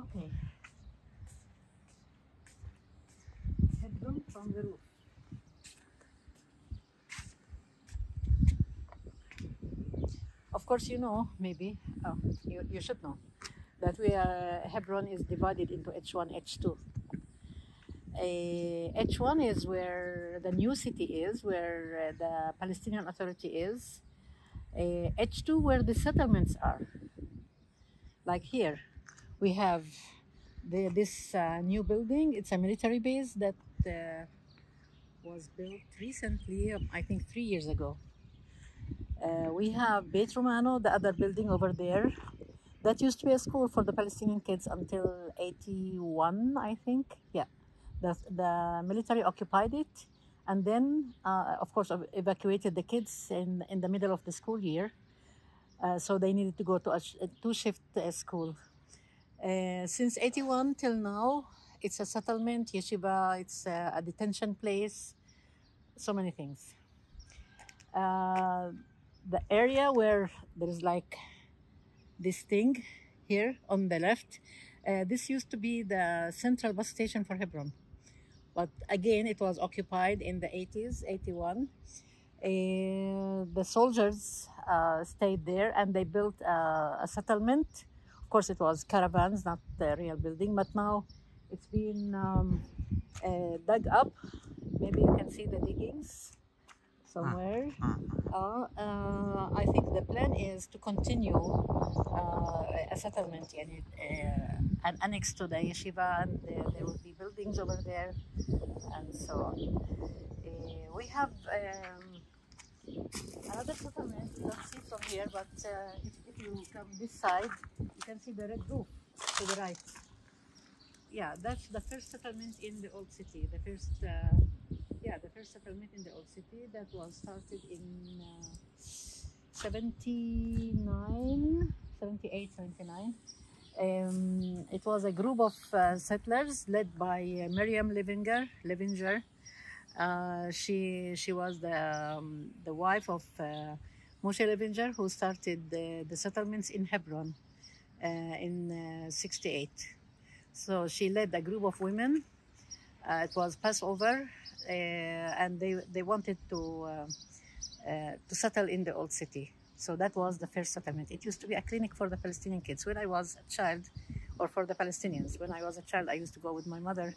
Okay. Hebron from the roof. Of course, you know, maybe, oh, you, you should know, that we are, Hebron is divided into H1, H2. Uh, H1 is where the new city is, where uh, the Palestinian Authority is. Uh, H2 where the settlements are. Like here, we have the, this uh, new building. It's a military base that uh, was built recently, um, I think three years ago. Uh, we have Beit Romano, the other building over there. That used to be a school for the Palestinian kids until 81, I think. Yeah, the, the military occupied it and then, uh, of course, evacuated the kids in, in the middle of the school year. Uh, so they needed to go to a, a two shift uh, school. Uh, since 81 till now, it's a settlement, yeshiva, it's a, a detention place, so many things. Uh, the area where there is like this thing here on the left, uh, this used to be the central bus station for Hebron. But again, it was occupied in the 80s, 81. Uh, the soldiers uh, stayed there and they built uh, a settlement. Course, it was caravans, not the real building, but now it's been um, uh, dug up. Maybe you can see the diggings somewhere. Uh, uh, I think the plan is to continue uh, a settlement, yani, uh, an annex to the yeshiva, and there, there will be buildings over there, and so on. Uh, we have um, another settlement. You don't see from here, but uh, if, if you come this side, you can see the red roof to the right. Yeah, that's the first settlement in the old city. The first. Uh, yeah, the first settlement in the old city that was started in uh, 79, 78, 79. Um, it was a group of uh, settlers led by uh, Miriam Levinger. Levinger. Uh, she she was the um, the wife of uh, Moshe Levinger, who started the, the settlements in Hebron uh, in uh, 68. So she led a group of women. Uh, it was Passover, uh, and they they wanted to uh, uh, to settle in the old city. So that was the first settlement. It used to be a clinic for the Palestinian kids when I was a child, or for the Palestinians. When I was a child, I used to go with my mother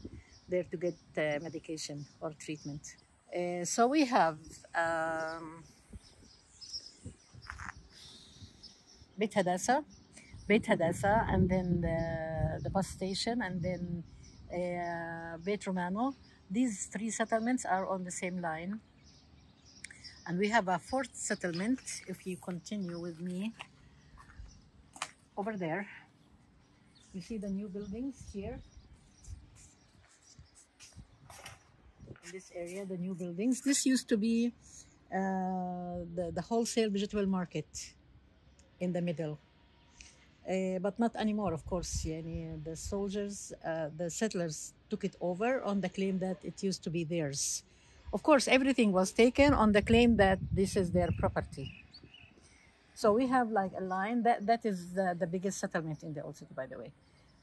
there to get uh, medication or treatment. Uh, so we have um, Beit Hadassah, Beit Hadassah, and then the, the bus station, and then uh, Beit Romano. These three settlements are on the same line. And we have a fourth settlement, if you continue with me, over there. You see the new buildings here? In this area, the new buildings. This used to be uh, the, the wholesale vegetable market in the middle. Uh, but not anymore, of course. Yani the soldiers, uh, the settlers took it over on the claim that it used to be theirs. Of course, everything was taken on the claim that this is their property. So we have like a line that that is the, the biggest settlement in the old city, by the way.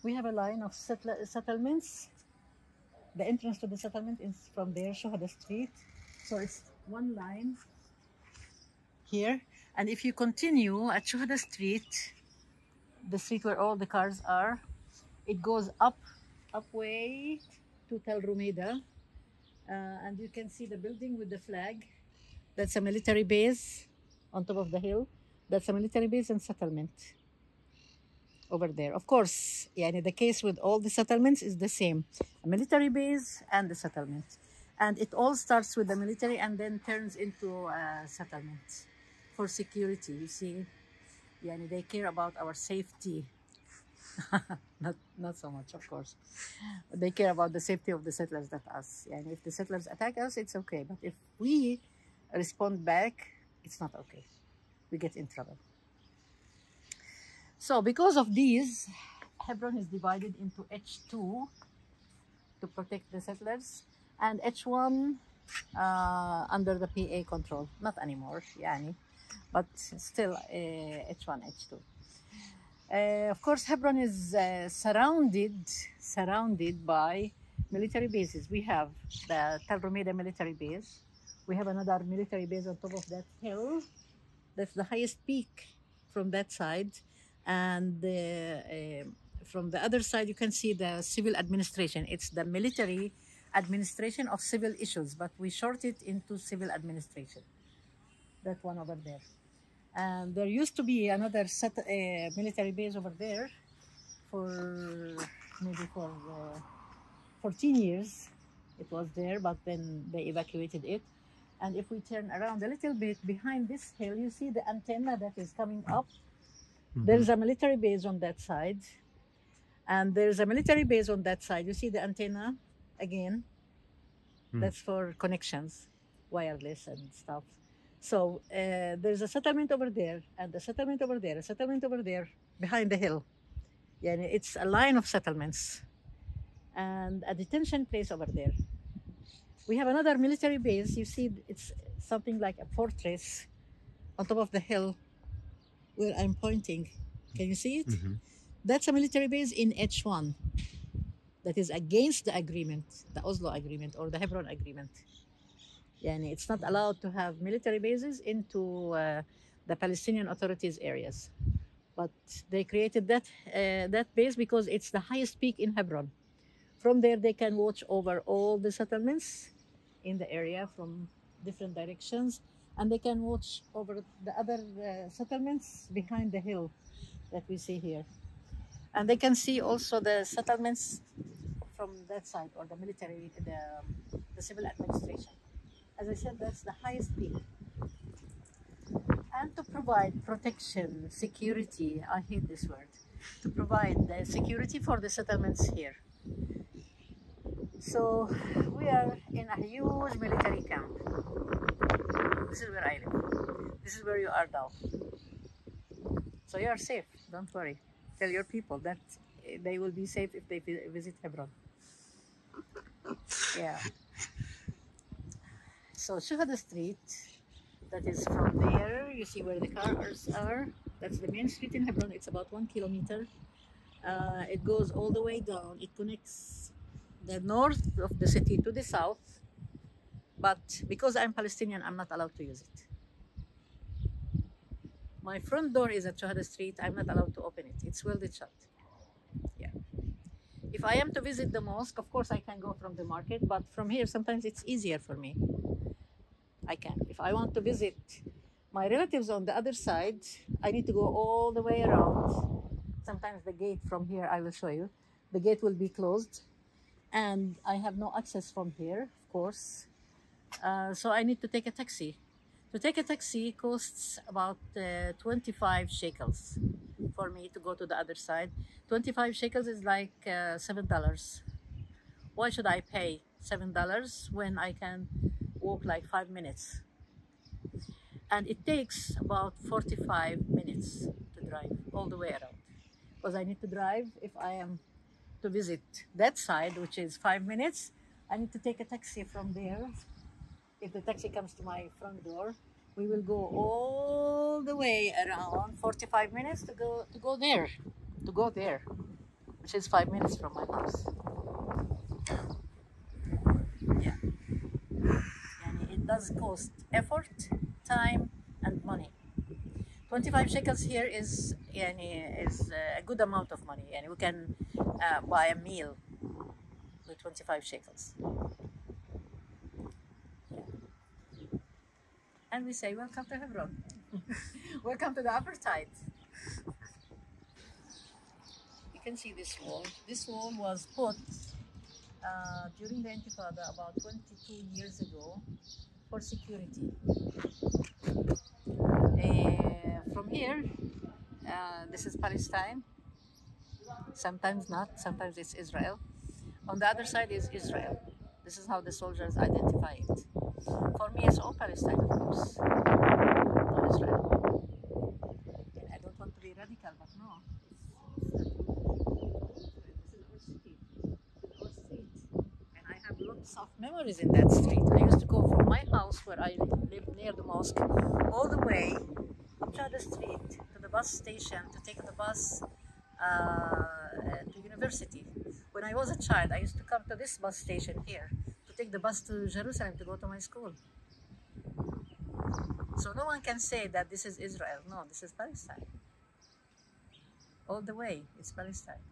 We have a line of settler, settlements. The entrance to the settlement is from there, Shuhada Street. So it's one line here, and if you continue at Shuhada Street, the street where all the cars are, it goes up, up way to Tel Rumeda, uh, and you can see the building with the flag. That's a military base on top of the hill. That's a military base and settlement over there. Of course, yani the case with all the settlements is the same. A military base and the settlement. And it all starts with the military and then turns into uh, a settlement for security. You see, yani they care about our safety. not, not so much, of course. They care about the safety of the settlers, not us. And if the settlers attack us, it's okay. But if we respond back, it's not okay. We get in trouble. So because of these, Hebron is divided into H2 to protect the settlers and H1 uh, under the PA control. Not anymore, yani, but still uh, H1, H2. Uh, of course, Hebron is uh, surrounded surrounded by military bases. We have the Tel Rumeda military base. We have another military base on top of that hill. That's the highest peak from that side. And uh, uh, from the other side, you can see the civil administration. It's the military administration of civil issues, but we short it into civil administration. That one over there. And there used to be another set, uh, military base over there for maybe for uh, 14 years. It was there, but then they evacuated it. And if we turn around a little bit behind this hill, you see the antenna that is coming up. Mhm. There's a military base on that side. And there's a military base on that side. You see the antenna again? Hmm. That's for connections, wireless and stuff. So uh, there's a settlement over there, and a settlement over there, a settlement over there behind the hill. Yeah, it's a line of settlements and a detention place over there. We have another military base. You see, it's something like a fortress on top of the hill where I'm pointing. Can you see it? Mhm. That's a military base in H1 that is against the agreement, the Oslo agreement or the Hebron agreement. Yani it's not allowed to have military bases into uh, the Palestinian authorities areas. But they created that, uh, that base because it's the highest peak in Hebron. From there, they can watch over all the settlements in the area from different directions, and they can watch over the other uh, settlements behind the hill that we see here. And they can see also the settlements from that side or the military, the, the civil administration. As I said, that's the highest peak. And to provide protection, security, I hate this word, to provide the security for the settlements here. So we are in a huge military camp. This is where I live. This is where you are now. So you are safe, don't worry. Tell your people that they will be safe if they visit Hebron. Yeah. So Shuhada Street, that is from there, you see where the cars are. That's the main street in Hebron. It's about one kilometer. Uh, it goes all the way down. It connects the north of the city to the south. But because I'm Palestinian, I'm not allowed to use it. My front door is at Shuhada Street. I'm not allowed to open it. It's welded shut. Yeah. If I am to visit the mosque, of course I can go from the market, but from here sometimes it's easier for me. I can. If I want to visit my relatives on the other side, I need to go all the way around. Sometimes the gate from here, I will show you, the gate will be closed and I have no access from here, of course. Uh, so I need to take a taxi. To take a taxi costs about uh, 25 shekels for me to go to the other side. 25 shekels is like uh, $7. Why should I pay $7 when I can walk like five minutes? And it takes about 45 minutes to drive all the way around. Because I need to drive if I am to visit that side, which is five minutes. I need to take a taxi from there if the taxi comes to my front door, we will go all the way around 45 minutes to go to go there, to go there, which is five minutes from my house. Yeah, and it does cost effort, time, and money. 25 shekels here is yani, is a good amount of money and we can uh, buy a meal with 25 shekels and we say welcome to Hebron welcome to the apartheid you can see this wall this wall was put uh, during the Intifada about 22 years ago for security uh, from here, uh, this is Palestine. Sometimes not, sometimes it's Israel. On the other side is Israel. This is how the soldiers identify it. For me, it's all Palestine, of course, not Israel. And I don't want to be radical, but no. And I have lots of memories in that street. I used to go from my house where I lived near the mosque all the way up to the street to the bus station to take the bus uh, to university. When I was a child, I used to come to this bus station here take the bus to Jerusalem to go to my school. So no one can say that this is Israel. No, this is Palestine. All the way, it's Palestine.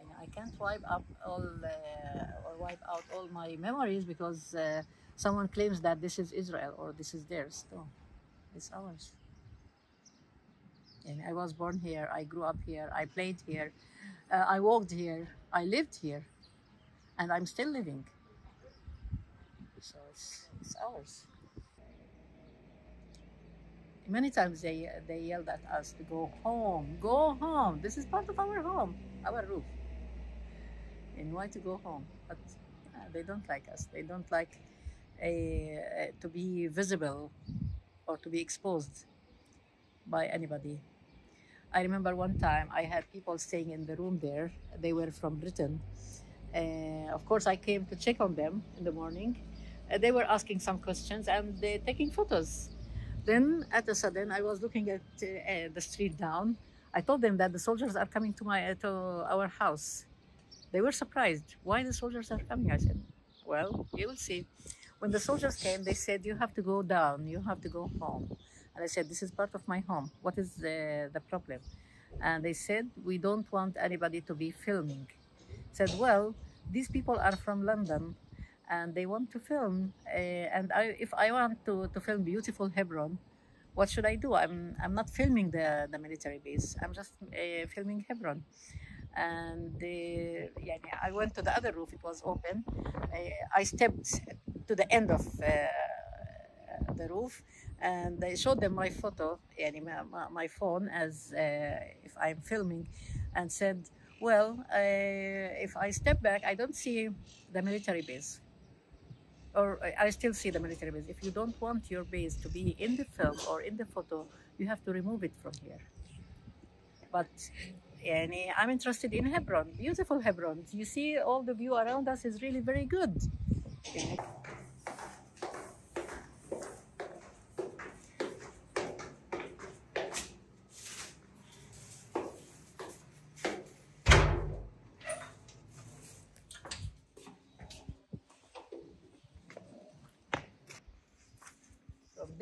And I can't wipe up all uh, or wipe out all my memories because uh, someone claims that this is Israel or this is theirs. No, it's ours. And I was born here. I grew up here. I played here. Uh, I walked here. I lived here, and I'm still living. So it's, it's ours. Many times they they yelled at us to go home, go home. This is part of our home, our roof. And why to go home? But uh, they don't like us. They don't like a, to be visible or to be exposed by anybody. I remember one time I had people staying in the room there. They were from Britain. Uh, of course, I came to check on them in the morning. Uh, they were asking some questions and they taking photos. Then, at a sudden, I was looking at uh, the street down. I told them that the soldiers are coming to my to our house. They were surprised. Why the soldiers are coming? I said, "Well, you will see." When the soldiers came, they said, "You have to go down. You have to go home." And I said, this is part of my home. What is the, the problem? And they said, we don't want anybody to be filming. I said, well, these people are from London and they want to film. Uh, and I, if I want to, to film beautiful Hebron, what should I do? I'm, I'm not filming the, the military base. I'm just uh, filming Hebron. And yeah, I went to the other roof. It was open. I stepped to the end of the roof and I showed them my photo, my, my phone, as uh, if I'm filming, and said, well, uh, if I step back, I don't see the military base. Or I still see the military base. If you don't want your base to be in the film or in the photo, you have to remove it from here. But yani, I'm interested in Hebron, beautiful Hebron. You see all the view around us is really very good.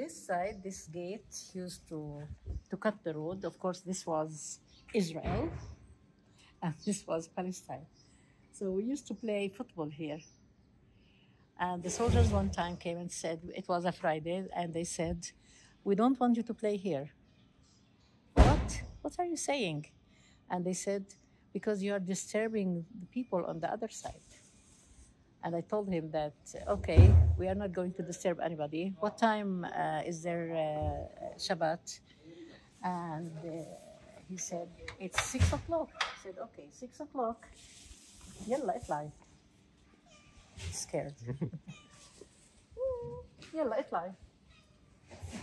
This side, this gate used to, to cut the road. Of course, this was Israel and this was Palestine. So we used to play football here. And the soldiers one time came and said, it was a Friday, and they said, we don't want you to play here. What? What are you saying? And they said, because you are disturbing the people on the other side. And I told him that, okay, we are not going to disturb anybody. What time uh, is there uh, Shabbat? And uh, he said, it's six o'clock. I said, okay, six o'clock. Yalla, itlai. Scared. Mm, Yalla, itlai.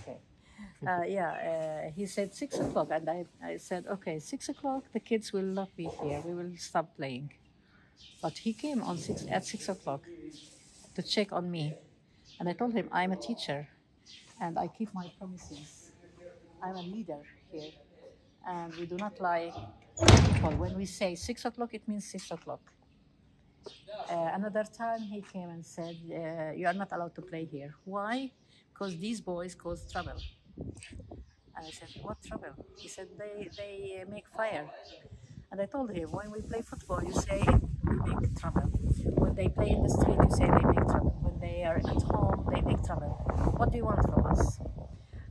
Okay. Uh, yeah, uh, he said six o'clock, and I, I said, okay, six o'clock, the kids will not be here. We will stop playing. But he came on six at six o'clock to check on me, and I told him I'm a teacher, and I keep my promises. I'm a leader here, and we do not lie. When we say six o'clock, it means six o'clock. Uh, another time he came and said, uh, "You are not allowed to play here. Why? Because these boys cause trouble." And I said, "What trouble?" He said, "They they make fire." And I told him, when we play football, you say we make trouble. When they play in the street, you say they make trouble. When they are at home, they make trouble. What do you want from us?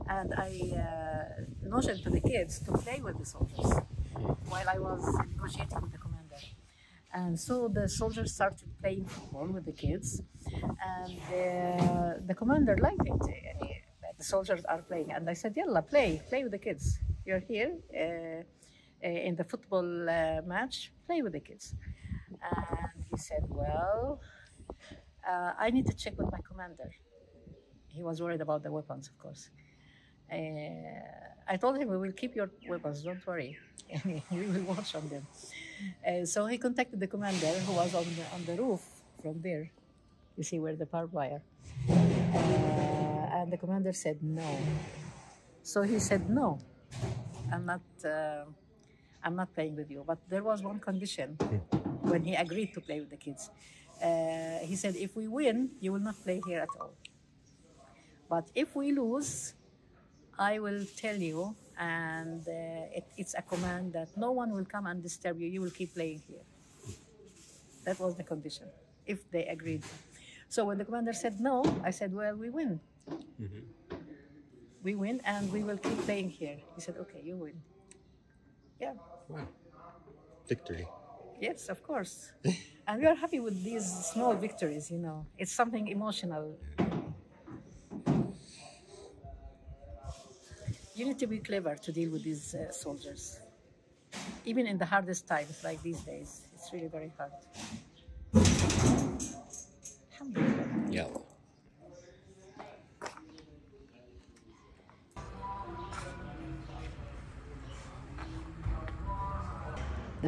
And I uh, notioned to the kids to play with the soldiers while I was negotiating with the commander. And so the soldiers started playing football with the kids, and uh, the commander liked it. The soldiers are playing, and I said, "Yalla, play, play with the kids. You're here." Uh, uh, in the football uh, match, play with the kids. And he said, well, uh, I need to check with my commander. He was worried about the weapons, of course. Uh, I told him, we will keep your weapons, don't worry. we will watch on them. Uh, so he contacted the commander who was on the, on the roof from there. You see where the barbed wire. Uh, And the commander said no. So he said no. I'm not. I'm not playing with you. But there was one condition when he agreed to play with the kids. Uh, he said, if we win, you will not play here at all. But if we lose, I will tell you, and uh, it, it's a command that no one will come and disturb you. You will keep playing here. That was the condition, if they agreed. So when the commander said no, I said, well, we win. We win, and we will keep playing here. He said, okay, you win. Yeah. Wow. Victory. Yes, of course. and we are happy with these small victories, you know. It's something emotional. You need to be clever to deal with these uh, soldiers. Even in the hardest times, like these days, it's really very hard.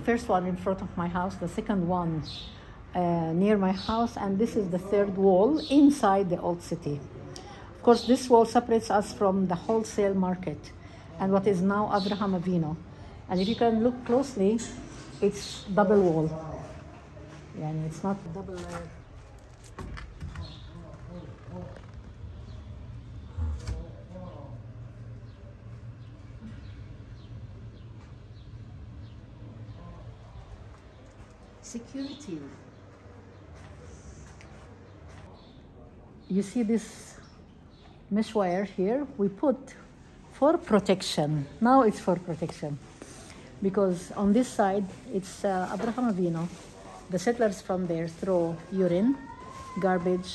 First one in front of my house, the second one uh, near my house, and this is the third wall inside the old city. Of course, this wall separates us from the wholesale market and what is now Abraham Avinu. And if you can look closely, it's double wall. Yeah, and it's not double. Uh, security. You see this mesh wire here? We put for protection. Now it's for protection. Because on this side, it's uh, Abraham Avinu. The settlers from there throw urine, garbage.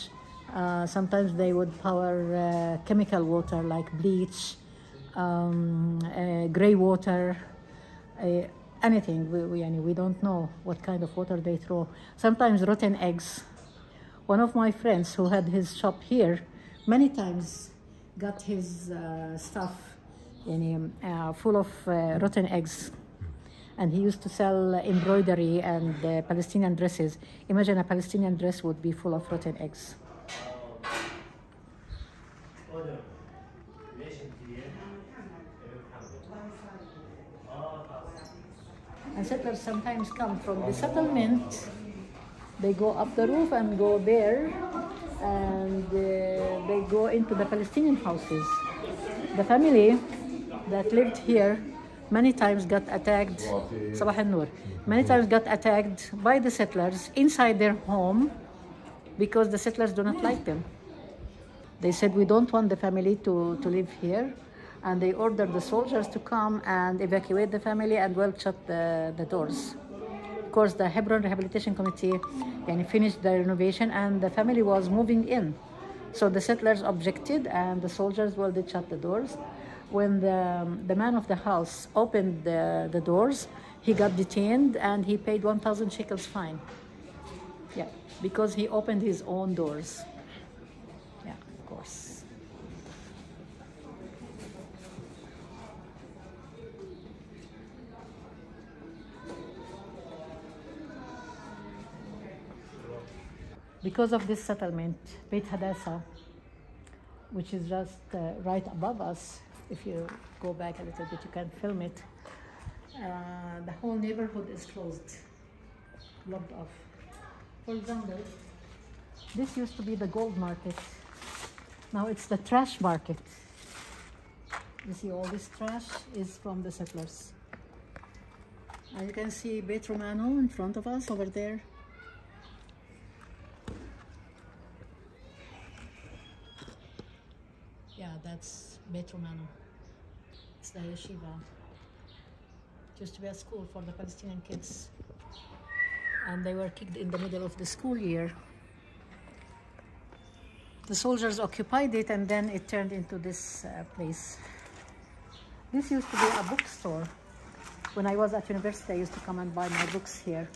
Uh, sometimes they would power uh, chemical water like bleach, um, uh, gray water, uh, anything. We, we, we don't know what kind of water they throw. Sometimes rotten eggs. One of my friends who had his shop here many times got his uh, stuff in, uh, full of uh, rotten eggs. And he used to sell embroidery and uh, Palestinian dresses. Imagine a Palestinian dress would be full of rotten eggs. And settlers sometimes come from the settlement. They go up the roof and go there, and uh, they go into the Palestinian houses. The family that lived here many times got attacked. Sabah al-Nur. Many times got attacked by the settlers inside their home because the settlers do not like them. They said, we don't want the family to, to live here. And they ordered the soldiers to come and evacuate the family and well shut the, the doors. Of course, the Hebron Rehabilitation Committee yani, finished the renovation and the family was moving in. So the settlers objected and the soldiers well did shut the doors. When the, the man of the house opened the, the doors, he got detained and he paid 1,000 shekels fine. Yeah, because he opened his own doors. Yeah, of course. Because of this settlement, Beit Hadassah, which is just uh, right above us, if you go back a little bit, you can film it. Uh, the whole neighborhood is closed, blocked off. For example, this used to be the gold market. Now it's the trash market. You see, all this trash is from the settlers. And you can see Beit Romano in front of us over there. Yeah, that's Beit. It's the yeshiva. It used to be a school for the Palestinian kids. And they were kicked in the middle of the school year. The soldiers occupied it and then it turned into this uh, place. This used to be a bookstore. When I was at university, I used to come and buy my books here.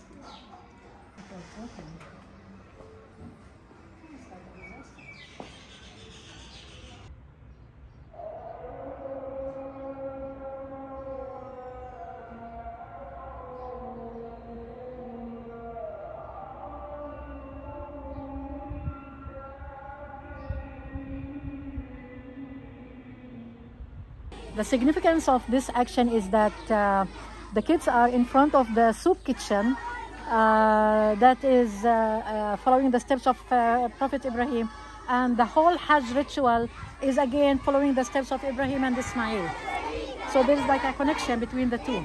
significance of this action is that uh, the kids are in front of the soup kitchen uh, that is uh, uh, following the steps of uh, Prophet Ibrahim, and the whole Hajj ritual is again following the steps of Ibrahim and Ismail. So there's like a connection between the two.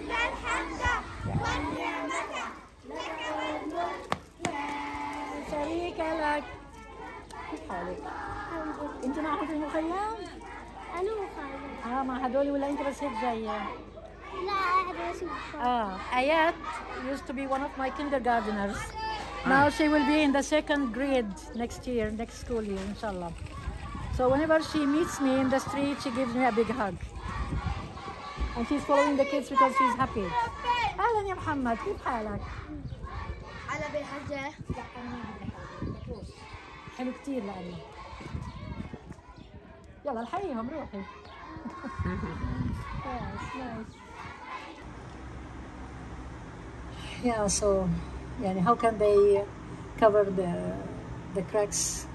شريك لك كيف حالك؟ انت معهم في المخيم؟ أنا مخالف اه مع هدول ولا انت بس هيك جايه؟ لا أنا اسمه Ah, Ayat used to be one of my kindergarteners. Now she will be in the second grade next year, next school year, inshallah. So whenever she meets me in the street, she gives me a big hug. And she's following the kids because she's happy. أهلا يا محمد كيف حالك؟ على بالحجة حلو كتير لأنه يلا الحقيهم روحي yeah, it's nice. Yeah, so yeah, how can they cover the, the cracks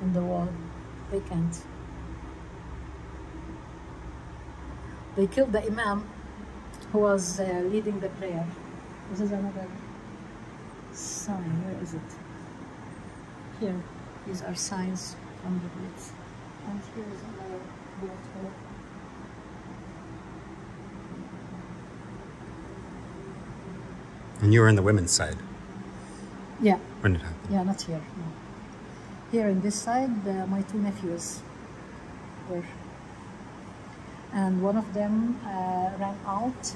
in the wall? They can't. They killed the imam who was uh, leading the prayer. This is another sign. Where is it? Here. These are signs from the Blitz. And here is another. And you were in the women's side Yeah, when it happened. yeah, not here. No. Here in this side, uh, my two nephews were. And one of them uh, ran out.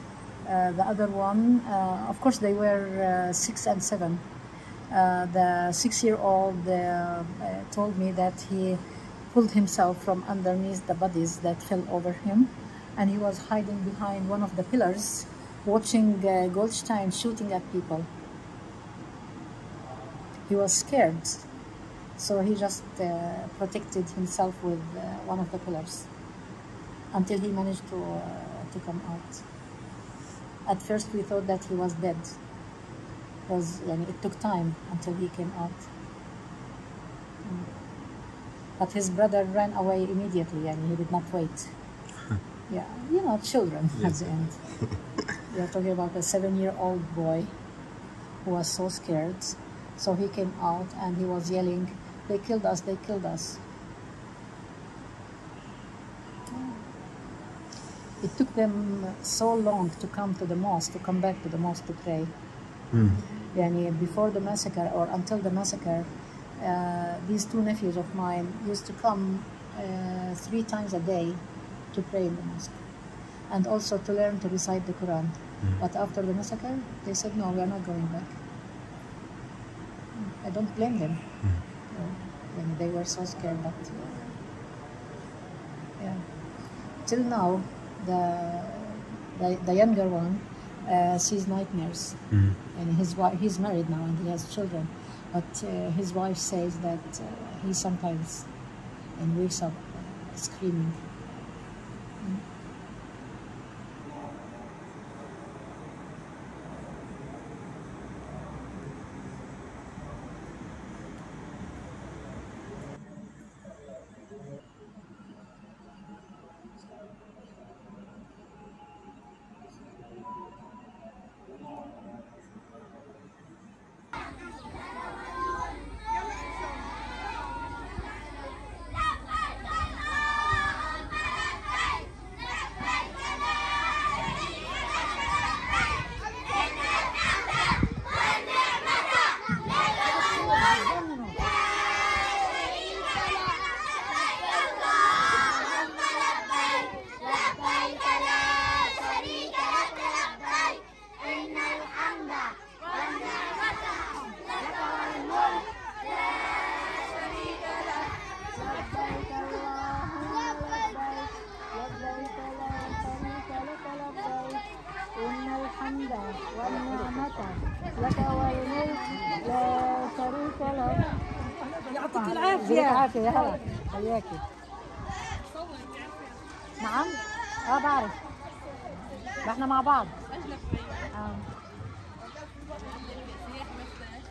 Uh, the other one, uh, of course, they were uh, six and seven. Uh, the six-year-old told me that he pulled himself from underneath the bodies that fell over him, and he was hiding behind one of the pillars, watching uh, Goldstein shooting at people. He was scared, so he just uh, protected himself with uh, one of the pillars until he managed to, uh, to come out. At first we thought that he was dead, because it took time until he came out. Mm. But his brother ran away immediately and he did not wait. yeah, you know, children at the end. we are talking about a seven year old boy who was so scared. So he came out and he was yelling, They killed us, they killed us. It took them so long to come to the mosque, to come back to the mosque to pray. Hmm. Yani before the massacre or until the massacre, uh, these two nephews of mine used to come uh, three times a day to pray in the mosque and also to learn to recite the Quran. But after the massacre, they said, no, we are not going back. I don't blame them. And they were so scared, but uh, yeah. Till now, the the, the younger one uh, sees nightmares, and his wife he's married now and he has children, but uh, his wife says that uh, he sometimes and wakes up screaming. racket.